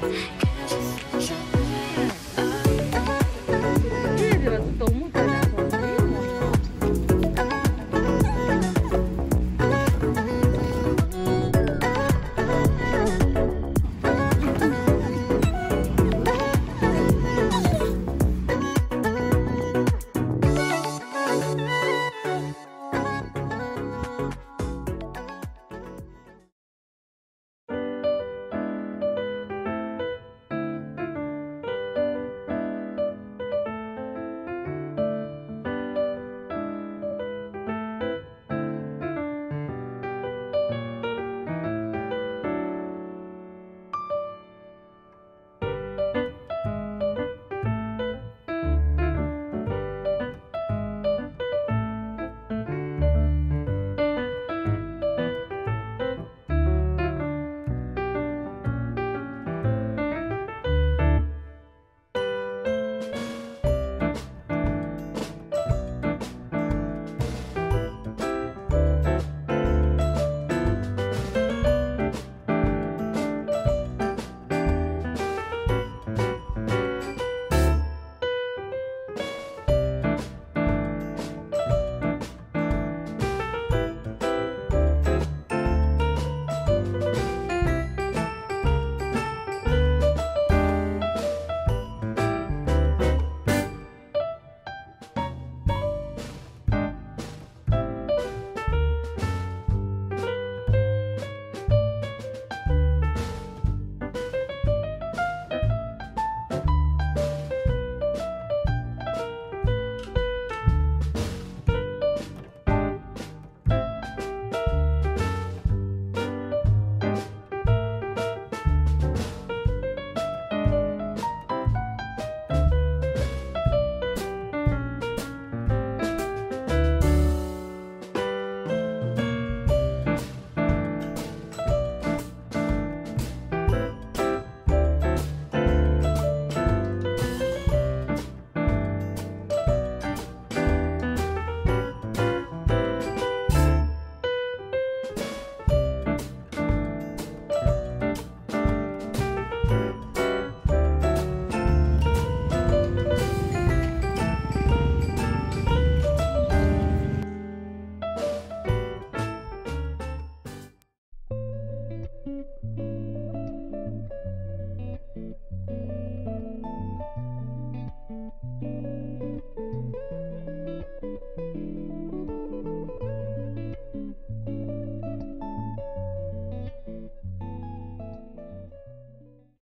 Cause